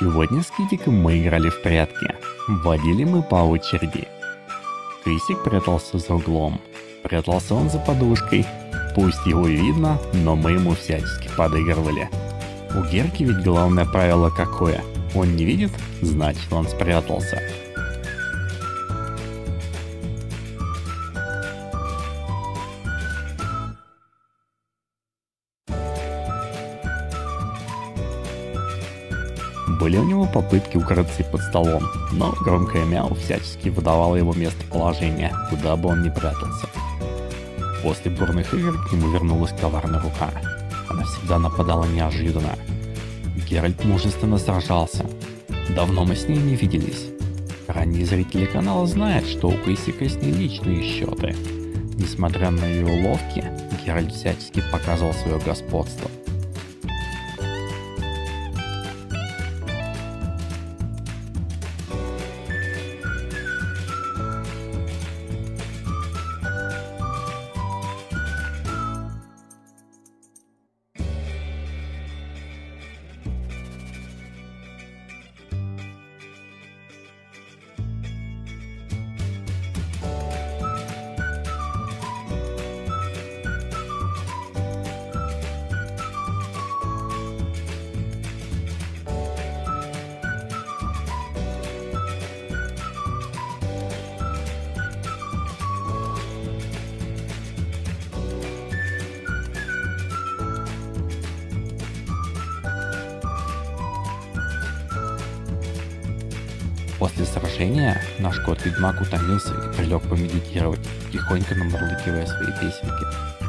Сегодня с Китиком мы играли в прятки. Водили мы по очереди. Крисик прятался за углом. Прятался он за подушкой. Пусть его и видно, но мы ему всячески подыгрывали. У Герки ведь главное правило какое? Он не видит, значит он спрятался. Были у него попытки укрыться под столом, но громкое мяу всячески выдавало его местоположение, куда бы он ни прятался. После бурных игр к нему вернулась коварная рука. Она всегда нападала неожиданно. Геральт мужественно сражался. Давно мы с ней не виделись. Ранние зрители канала знают, что у Кысика с ней личные счеты. Несмотря на ее уловки, Геральт всячески показывал свое господство. После сражения наш кот-ведьмак утомился и прилег помедитировать, тихонько намурлыкивая свои песенки.